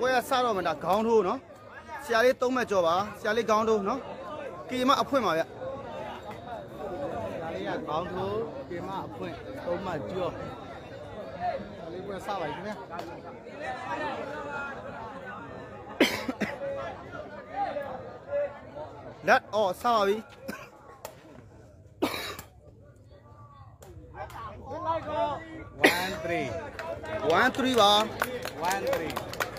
ပွဲကစတော့မှဒါခေါင်းထိုးနော်ဆရာလေးသုံးမှတ်ကြောပါဆရာလေးခေါင်းထိုးနော်ကီမအဖွင့်ပါဗျဒါလေးကခေါင်းထိုးပြင်မအဖွင့်သုံးမှကြောဒါလေးပွဲစပါပြီခင်ဗျာလက်အော်စပါပြီ1 3 1 3ပါ1 3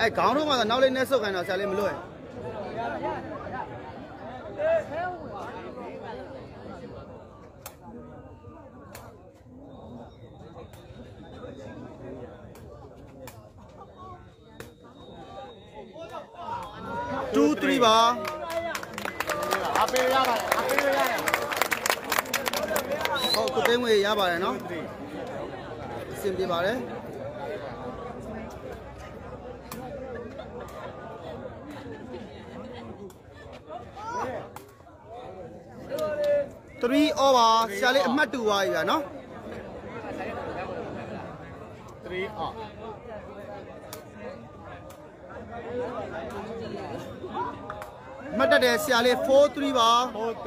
အဲခေါင်းထိုးမှာဆိုနောက်လေးနဲ့ဆုတ်ခိုင်းတော့ဆရာလေးမလွတ်ရင်2 3ပါအပေးရပါတယ်အပေးရရတယ်ဟုတ်ကိုသိန်းငွေရပါတယ်နော်3အဆင်ပြေပါတယ်3 over ဆရာလေးအမှတ်တူပါပြီဗျာနော်3 off မှတ်တတ်တယ်ဆရာလေး4 3ပါ4 3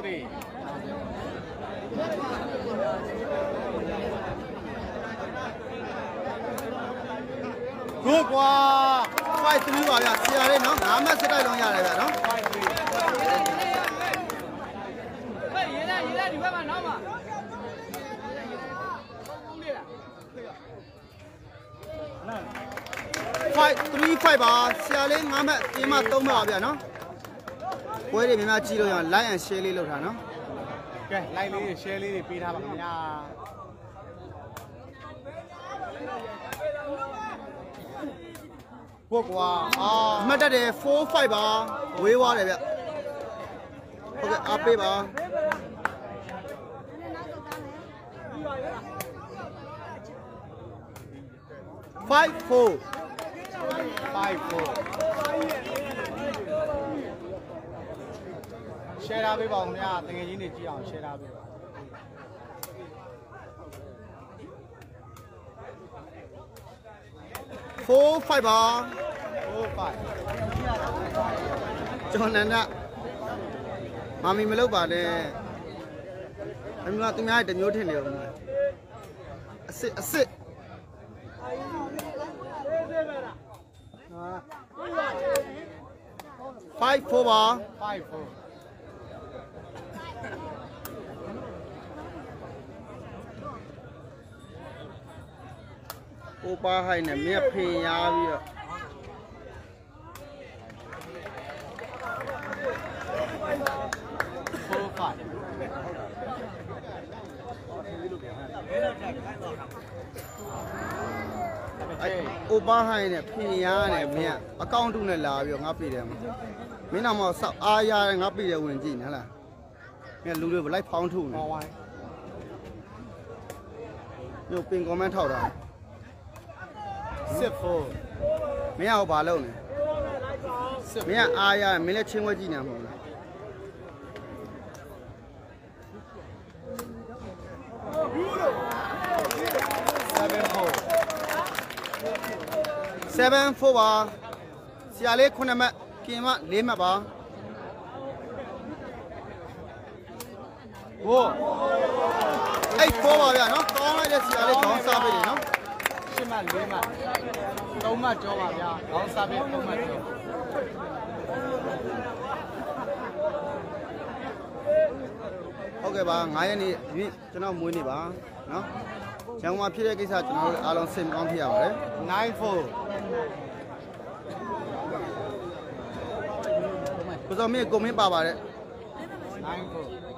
ကိုကွာ5 3ပါဗျာဆရာလေးနော်5မှတ်စတိုက်လုံးရတယ်ဗျာနော်5 3 5 3 5ပါဆရာလေး5မှတ်ပြင်မ3မှတ်ပါဗျာနော်ပွဲတွေများများကြည့်လို့ရအောင် like and share လေးလုပ်ထားနော်ကဲ like လေးတွေ share လေးတွေပေးထားပါခင်ဗျာကိုကွာအာအမှတ်တတ်တယ်4 5ပါဝေးသွားတယ်ဗျဟုတ်ကဲ့အားပေးပါ5 4 5 4 share ထားပေးပါဦးခင်ဗျာတကယ်ချင်းတွေကြည့်အောင် share ထားပေးပါ4 5ပါ4 5ကျော်နန္ဒမမီမလုပ်ပါနဲ့အမြင်ကသူများတမျိုးထင်နေအောင်အစ်စ်အစ်စ် 5 4ပါ5 4ဟိုပါဟိုင်းနဲ့မြက်ဖင်ရားပြီးတော့4 5အဲဟိုပါ ဟိုင်းနဲ့ဖင်ရားနဲ့မြက်အကောင့်တုနဲ့လာပြီးတော့ငါပြည်တယ်မမင်းတော့မဆောက်အားရငါပြည်တယ်ဝင်ကြည့်နေဟလားမြက်လူတွေလိုက်ဖောင်းထုနေဟောဝိုင်းညိုပင်ကွန်မန့်ထောက်တာ6 4မင်းကဟိုဘာလုပ်လဲ6မင်းကအားရမင်းလည်းချင်းဝဲကြည့်နေမှာမဟုတ်လား 7 4 7 4ပါဆရာလေး9မှတ်ကင်မ4မှတ်ပါကိုအဲ့4ပါဗျာနော်ကောင်းလိုက်တဲ့ဆရာလေးခေါင်းစားပေးတယ်နော်ရှစ်မှတ်လေးမှတ်သုံးမှတ်ကြောပါဗျာခေါင်းစားပြီးသုံးမှတ်ကြောဟုတ်ကဲ့ပါ9ရက်နေ့ဒီနေ့ကျွန်တော်မွေးနေ့ပါနော်ရန်ကုန်မှာဖြစ်တဲ့ကိစ္စကျွန်တော်တို့အားလုံးစိတ်မကောင်းဖြစ်ရပါတယ်9 4 ကိုစောမင်းကိုမင်းပါပါတယ်9 4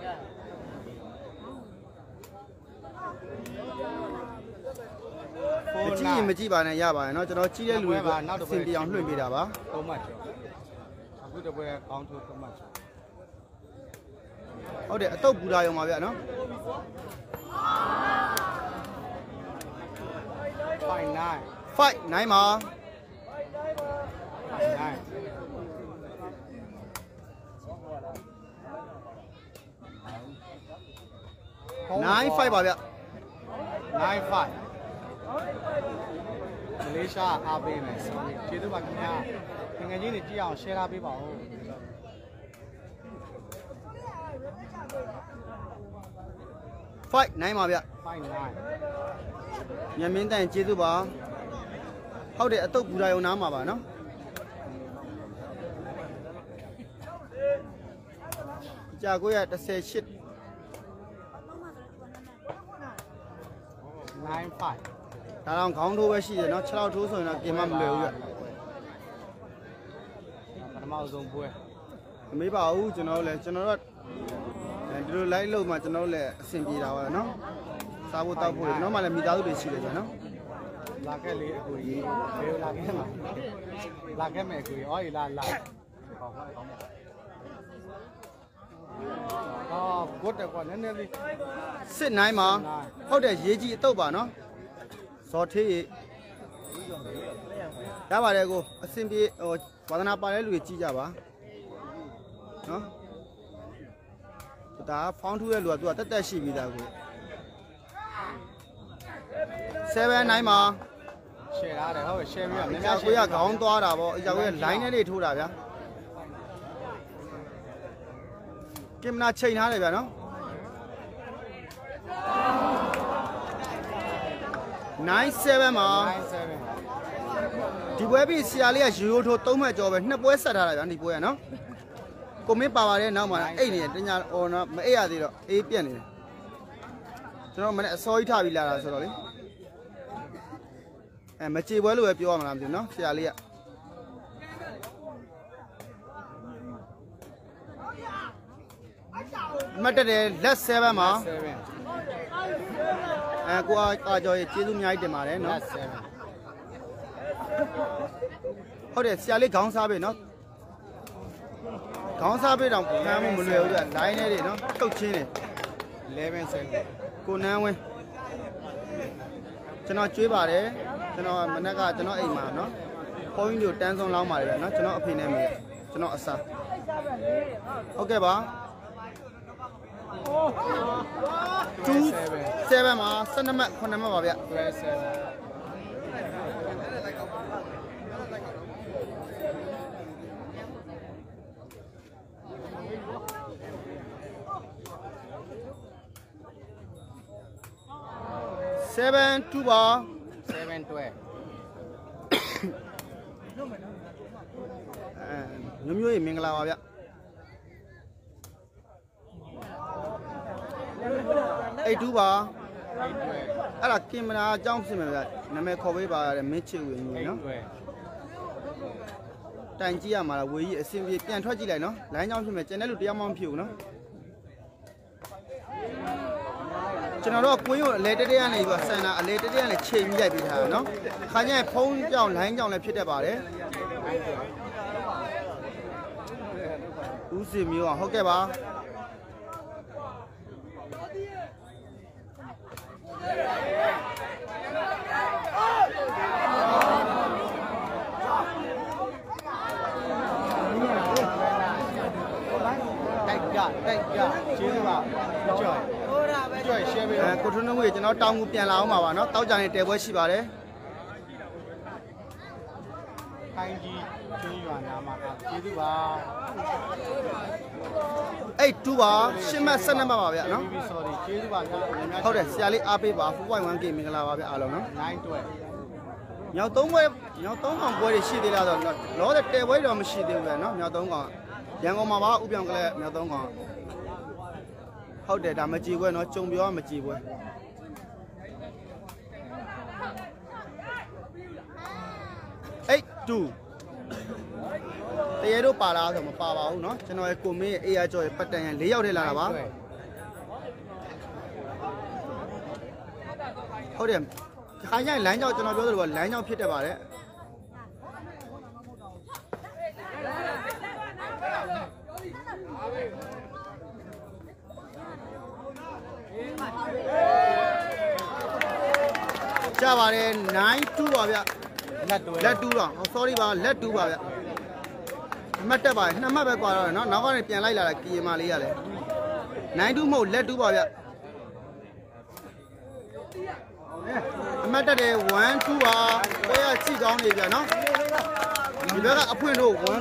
မကြည့်ရင်မကြည့်ပါနဲ့ရပါတယ်နော်ကျွန်တော်ကြည့်တဲ့လူတွေကစင်ပြအောင်လွှင့်ပေးတာပါသုံးမှတ်ကြောအခုတပွဲခေါင်းထိုးသုံးမှတ်ကြောဟုတ်တယ်အတုပ်ပူတာရုံပါဗျာနော်5 9 5 9ပါ 9 9 5ပါဗျာ9 5မလေးရှားအားပေးမယ်ကျေးဇူးပါခင်ဗျာငွေချင်းတွေကြည့်အောင် share ထားပေးပါဦး fight နိုင်ပါဗျ fine line ညမင်းတိုင်ကျေးဇူးပါဟုတ်တယ်အတုတ်ဘူရာယုံနားမှာပါနော် ကြာကိုရ18 nine five ဒါတော့ခေါင်းထိုးပဲရှိတယ်နော်6လောက်ထိုးဆိုရင်တော့ပြင်မမလွယ်ဘူးဗျပထမဆုံးပွဲမမေးပါဘူးကျွန်တော်တို့လည်းကျွန်တော်တို့အဲဒီလို live လုပ်မှကျွန်တော်တို့လည်းအဆင်ပြေတာပါနော်စားဖို့တောက်ဖို့ကျွန်တော်မှလည်းမိသားစုတွေရှိတယ်ဗျာနော်လာခဲ့လေအကူကြီးဘယ်လိုလာခဲ့မှာလာခဲ့မယ်အကူကြီးအော်လာလာဟောဟောကောင်းပါ အော်ဘုတ်တယ်ကွာနည်းနည်းလေးစစ်နိုင်မှာဟုတ်တယ်ရေးကြီးအတုတ်ပါနော်ဇော်ထေးရေရပါတယ်ကိုအဆင်ပြေဟိုဝါသနာပါတဲ့လူတွေကြီးကြပါနော်ဒါဖောင်းထူးတဲ့လူကသူကတက်တက်ရှိပြီးသားကို7 9မှာ share ထားတယ်ဟုတ် share ပြီးတော့အများကြာများကိုရခေါင်းသွားတာပေါ့အကြာကိုရ line နဲ့လေးထိုးတာဗျာ ကင်မရာချိန်ထားတယ်ဗျာနော်97မှာ97ဒီပွဲပြီးဆရာလေးကရိုးရိုးထိုးသုံးမှတ်ကြောပဲနှစ်ပွဲဆက်ထားတာဗျာဒီပွဲကနော်ကိုမင်းပါပါတယ်နောက်မှာအိတ်နေတယ်တညာအော်နော်မအိတ်ရသေးတော့အေးပြက်နေတယ်ကျွန်တော်မနေ့အစောကြီးထားပြီးလာတာဆိုတော့လေအဲမကြေပွဲလို့ပဲပြောရမှာလားမသိဘူးနော်ဆရာလေးက မှတ်တက်တယ်လက်7မှာ7အဲကိုအားအာကျော်ရဲ့ကျေးဇူးအများကြီးတင်ပါတယ်နော်7ဟုတ်တယ်ဆရာလေးခေါင်းစားပဲနော်ခေါင်းစားပဲတော့ဖမ်းမှုမလွယ်ဘူးပြလိုင်းနေတယ်နော်ထုတ်ချင်းတယ်11 7ကိုနန်းဝင်းကျွန်တော်ကျွေးပါတယ်ကျွန်တော်မနက်ကကျွန်တော်အိမ်မှာနော်ဘုန်းကြီးတို့တန်းဆုံးလောင်းပါတယ်ဗျနော်ကျွန်တော်အဖေနဲ့မေကျွန်တော်အစားဟုတ်ကဲ့ပါ 2 7မှာ12မှတ်9မှတ်ပါဗျ7 7 2ပါ7 12အဲမျိုးမျိုးရေမင်္ဂလာပါဗျ အဲ့2ပါအဲ့ဒါကင်မရာအကြောင်းဖြစ်မယ်ဗျနာမည်ခေါ်ပေးပါရတဲ့မင်းချစ်ဝင်ကြီးနော်တိုင်ကြည့်ရမှာလားဝေကြီးအစင်ပြေပြန်ထွက်ကြည့်လိုက်နော်လိုင်းကြောင်းဖြစ်မယ်ကျန်တဲ့လူတရားမှမဖြစ်ဘူးနော်ကျွန်တော်တို့ကကွင်းကိုအလဲတက်တက်ရနေပြီးတော့ဆန်တာအလဲတက်တက်ရနေချိန်ပြီးရိုက်ပေးထားတာနော်ခါကျရင်ဖုံးကြောင်လိုင်းကြောင်လည်းဖြစ်တတ်ပါတယ်ဦးစီမျိုးအောင်ဟုတ်ကဲ့ပါ တိုက်ကြတိုက်ကြကျေးဇူးပါကြော်ဟိုတာပဲကြော် share ပေးအဲတော့ကိုထွန်းနှုတ်ကြီးကျွန်တော်တောင်းကူပြန်လာအောင်ပါပါနော်တောက်ကြနေတဲပွဲရှိပါတယ်ခိုင်းကြီးကျွန်းရွာနာမှာကျေးဇူးပါ အဲ့2ပါရှင်းမ12ပါပါဗျာနော်ပြီး sorry ကျေးဇူးပါဗျာများဟုတ်တယ်ဆရာလေးအားပေးပါ 4.1k မင်္ဂလာပါဗျအားလုံးနော်9 12မြောက်သုံးပွဲမြောက်သုံးကောင်ပွဲတွေရှိသေးလားဆိုတော့လောတဲ့တဲပွဲတော့မရှိသေးဘူးပဲနော်မြောက်သုံးကောင်ရန်ကုန်မှာပါဥပြောင်ကလေးမြောက်သုံးကောင်ဟုတ်တယ်ဒါမကြည်ပွဲနော်ကြုံပြောမကြည်ပွဲ8 2 တရေတို့ပါလားဆိုမပါပါဘူးเนาะကျွန်တော်ရဲ့ကိုမင်းရဲ့အေးရကျော်ရဲ့ပတ်တန်ရန်၄ယောက်ထဲလာတာပါဟုတ်တယ်ခါကျရင်လမ်းကြောက်ကျွန်တော်ပြောသလိုပဲလမ်းကြောက်ဖြစ်တတ်ပါတယ်ကြပါတယ်9 2ပါဗျ လက်တွဲ လက်2တော့ sorry ပါလက်2ပါဗျ အမှတ်တက်ပါတယ်နှစ်မှတ်ပဲကွာတော့တယ်နော်နောက်ကနေပြန်လိုက်လာတာကီယမာလေးရလဲနိုင်တူးမဟုတ်လက်တူးပါဗျအမှတ်တက်တယ်1 2ပါပွဲရကြည့်ကောင်းနေဗျနော်ဒီဘက်ကအဖွင့်တို့1 2ဟမ်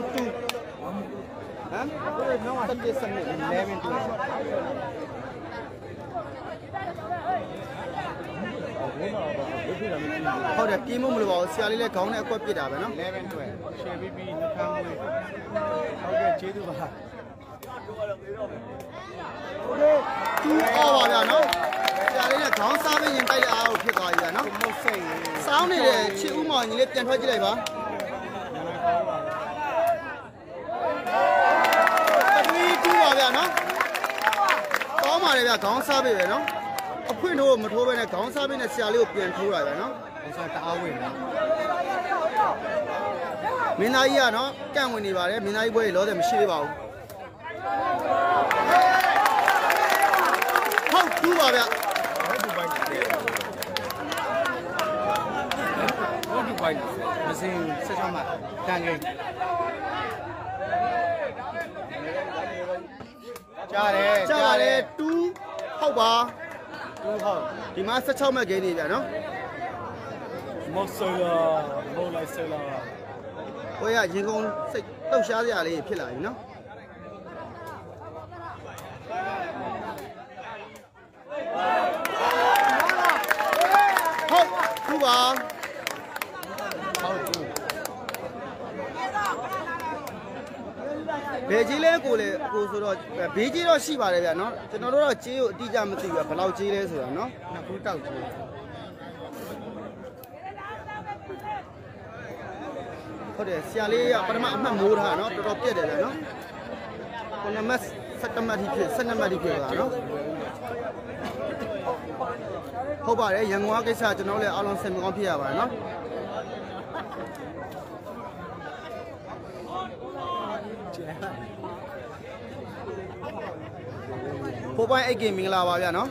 တက်တယ်စနစ်11 2 ဟုတ်တယ်ပြေးမမလို့ပါဘူးဆရာလေးလည်းခေါင်းနဲ့အကွက်ပစ်တာပဲနော်11တွေ့ရှယ်ပြီးပြီးနှခမ်းမွေးဟုတ်ကဲ့ကျေးဇူးပါ2 over ပါဗျာနော်ဆရာလေးနဲ့ခေါင်းစားပြီးရင်တိုက်ရအောင်ဖြစ်သွားပြီဗျာနော်မုတ်စိတ်ရေစောင်းနေတဲ့ချစ်ဦးမောင်ကြီးလေးပြန်ထွက်ကြည့်လိုက်ပါတမီး2ပါဗျာနော်ကောင်းပါလေဗျာခေါင်းစားပြီပဲနော် အဖွင့်ထိုးမထိုးဘဲနဲ့ခေါင်းစားပြီးနဲ့ဆရာလေးကိုပြန်ထိုးတာဗျာနော်ဟိုစားတအားဝင်တယ်မင်းသားကြီးကနော်ကန့်ဝင်နေပါတယ်မင်းသားကြီးဘွဲရေလောတယ်မရှိသေးပါဘူးဟုတ်2ပါဗျာဟုတ်ဒီပိုင်းဟုတ်ဒီပိုင်းမစင်ဆက်ချောင်းမှာတန်ကိန်းကြားတယ်ကြားပါတယ်2ဟုတ်ပါတူ ဟုတ်ဒီမှာ16မဲ့ဂိမ်းနေဗျာနော်မုတ်ဆိုလာမုတ်လိုက်ဆိုလာဘွဲရရင်ကုန်စိတ်လှုပ်ရှားစရာလေးဖြစ်လာပြီနော်ဟုတ်ခုပါ ဟုတ်တူ ဘယ်ကြီးလဲကိုလေကိုဆိုတော့ဘေးကြီးတော့ရှိပါတယ်ဗျာနော်ကျွန်တော်တို့တော့ကြေးကိုအတိအကျမသိဘူးဗျာဘယ်လောက်ကြေးလဲဆိုတာနော်နှစ်ခုတောက်တူဟုတ်တယ်ဆရာလေးကပထမအမှတ်မိုးထားနော်တော်တော်ပြက်တယ်ဗျာနော်ခုနမတ်7မှတ်ထိဖြစ်7မှတ်ထိဖြစ်သွားနော်ဟုတ်ပါတယ်ရန်ကုန်ကကိစ္စကျွန်တော်လည်းအားလုံးစင်မကောင်းဖြစ်ရပါတယ်နော် 4.8 game မင်္ဂလာပါဗျာနော်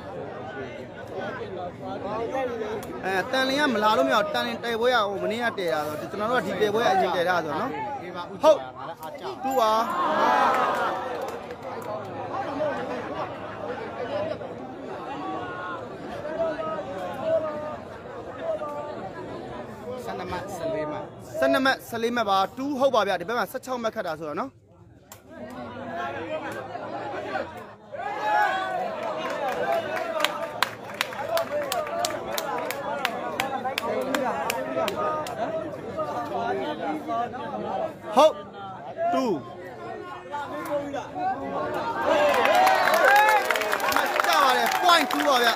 အဲတန်လင်းကမလာလို့မရဘူးတန်လင်းတဲပွဲရဟိုမနေ့ကတဲတာဆိုတော့ကျွန်တော်တို့ကဒီတဲပွဲအရင်တဲတာဆိုတော့နော်ဒီပါဥဟုတ်ငါလည်းအားကြောက်တူပါဆန္ဒမစလေးမ12မှတ်14မှတ်ပါ2ဟုတ်ပါဗျာဒီဘက်မှာ16မှတ်ခတ်တာဆိုတော့နော်ဟုတ်2ကြပါလေ point 2ပါဗျာ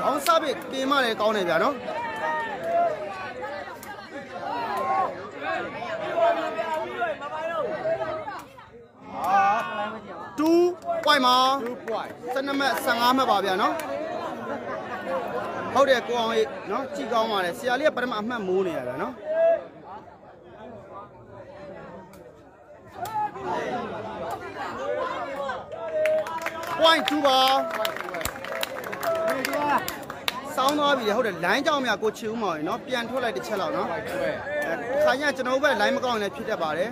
ခေါင်းစား ပြီကေမလည်းကောင်းတယ်ဗျာနော်2 point မှာ2 point 12မှတ်15မှတ်ပါဗျာနော်ဟုတ်တယ်ကိုအောင်ကြီးနော်ကြည့်ကောင်းပါလေဆရာလေးကပထမအမှတ်မိုးနေရဗျာနော်ပွိုင်း2ပါ စောင်းသွားပြီလေဟုတ်တယ်လိုင်းကြောင်မြကိုချီဦးမောင်ရေနော်ပြန်ထွက်လိုက်တစ်ချက်လောက်နော်2 point အဲခါကျရင်ကျွန်တော်တို့ဘက်လိုင်းမကောင်းရင်လည်းဖြစ်တတ်ပါတယ်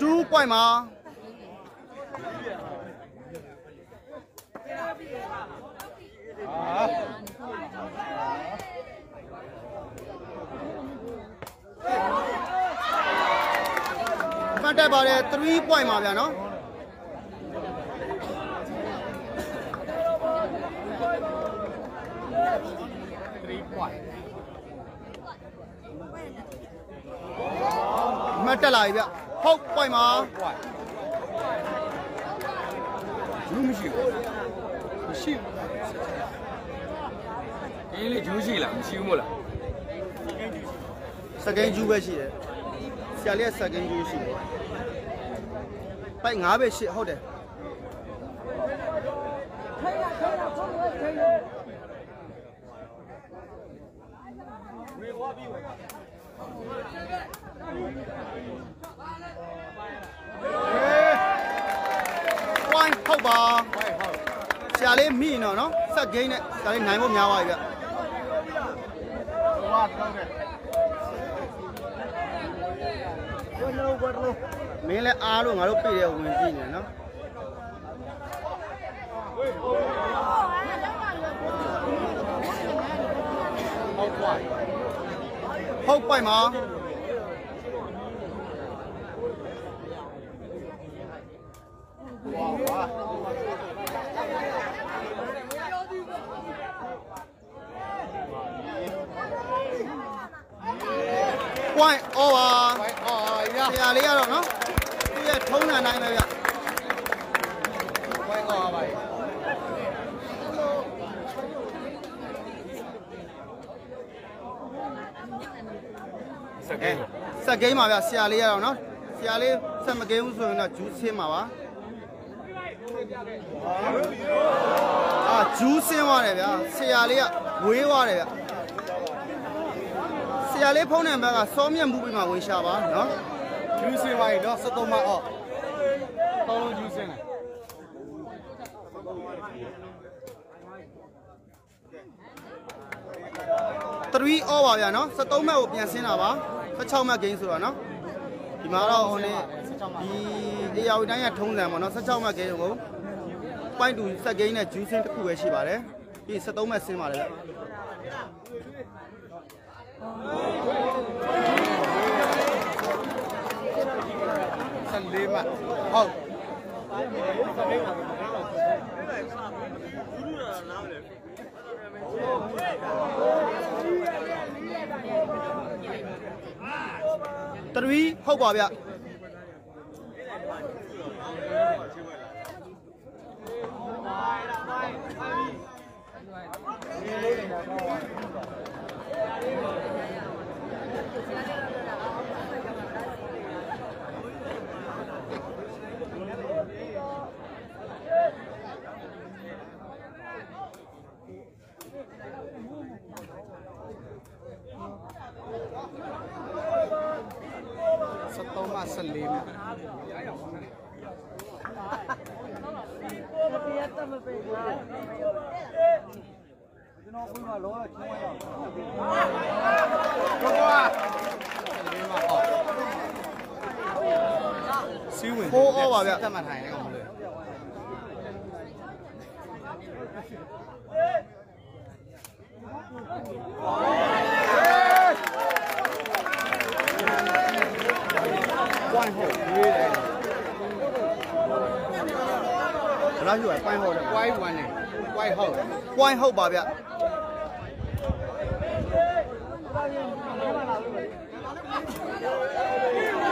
2 point မှာ မှတ်တတ်ပါတယ်3 point ပါဗျာနော်3 point မှတ်တက်လာပြီဗျဟုတ် point မှာ point ဘူးမရှိဘူးမရှိဘူး အင်းလေဂျူးရှိလားမရှိဘူးမို့လားစကန်ဂျူးပဲရှိတယ်ဆရာလေးကစကန်ဂျူးရှိတယ်ပိုက်9ပဲရှိဟုတ်တယ်ဟ point ဟုတ်ပါဝိုင်းဟုတ်ဆရာလေးမိရင်တော့နော်ဆက်ဂိမ်းနဲ့ဆရာလေးနိုင်ဖို့များပါပြီဗျ ဝါတော့တယ်ဘယ်လိုဘယ်လို မင်းလည်းအားလို့ငါတို့ပြည့်ရဝင်ကြည့်နေနော်ဟုတ်ကွာဟုတ်ပိုက်မှာဝါ ဝါပွိုင်းအော်ပါဝိုင်းအော်ရဆရာလေးကတော့နော်သူ့ရဲ့ထုံးတန်တိုင်းပဲဗျဝိုင်းအော်ပါစကဲဆက်ဂိမ်းပါဗျဆရာလေးကတော့နော်ဆရာလေးဆက်မဂိမ်းဘူးဆိုရင်တော့ဂျူးဆင်းပါပါအာဂျူးဆင်းသွားတယ်ဗျာဆရာလေးကဝေးသွားတယ်ဗျ ဆရာလေးဖုံးတဲ့ဘက်ကစောမြတ်မှုပြီးမှဝင်ရှာပါနော်ဂျူးစင်ဝိုင်းတော့73မအော့တောင်းလုံးဂျူးစင်တယ်3 all ပါဗျာနော်73မှတ်ကိုပြန်ဆင်းတာပါ16မှတ်ဂိမ်းဆိုတော့နော်ဒီမှာတော့ဟိုနေ့ဒီအေယာဝီတိုင်းရထုံးစံပေါ့နော်16မှတ်ဂိမ်းကိုပိုင်တူဆက်ဂိမ်းနဲ့ဂျူးဆင်းတစ်ခုပဲရှိပါတယ်ပြီး73မှတ်ဆင်းပါတယ်ဗျ 74မဟုတ်3ဟုတ်ပါဗျ73မ74မ စီးဝင်တက်မှထိုင်နေကောင်မလို့ပွိုင်းဟုတ်ရေးတယ်ဘလားယူရပွိုင်းဟုတ်တယ်ဝိုင်းဝမ်းနေဝိုင်းဟုတ်ပွိုင်းဟုတ်ပါဗျ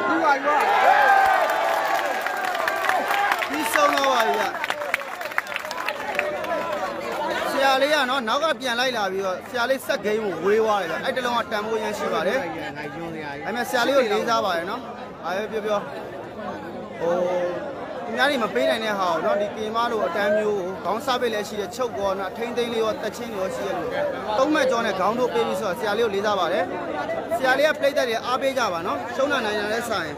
ဒီပါရွာ ဒီဆုံးတော့ပါဗျဆရာလေးကနော်နောက်ကပြန်လိုက်လာပြီးတော့ဆရာလေးဆက်ဂိမ်းကိုဝေးသွားတယ်ဗျအဲ့တလုံးကတန်ဖိုးရမ်းရှိပါတယ်နိုင်ကျွန်းစရာကြီးဒါပေမဲ့ဆရာလေးကိုလေးစားပါတယ်နော်။အားပဲပြောပြောဟိုအများကြီးမပေးနိုင်တဲ့ဟာကိုနော်ဒီကင်မတို့အတန်းမျိုးကိုခေါင်းစားပိတ်လည်းရှိတယ်ချုပ်ကောနော်အထိမ့်သိမ့်လေးရောတက်ချင်းရောရှိရလို့သုံးမဲ့ကြောနဲ့ခေါင်းတို့ပေးပြီးဆိုတော့ဆရာလေးကိုလေးစားပါတယ်။ဆရာလေးကပြိတ္တတွေအားပေးကြပါနော်။ရှုံးတာနိုင်တာလည်းဆိုင်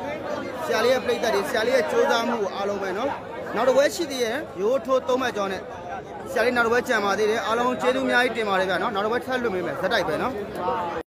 ဆရာလေးရဲ့ပြိတ္တတွေဆရာလေးရဲ့စူးစမ်းမှုကိုအားလုံးပဲနော်။ နောက်တစ်ဝဲရှိသေးရဲ့ရိုးထိုးသုံးမဲ့ကြောနဲ့ဆရာလေးနောက်တစ်ဝဲကြံပါသေးတယ်အားလုံးကျေးဇူးအများကြီးတင်ပါတယ်ဗျာနော်။နောက်တစ်ဝဲထပ်လွတ်မိမယ်ဇက်တိုက်ပဲနော်။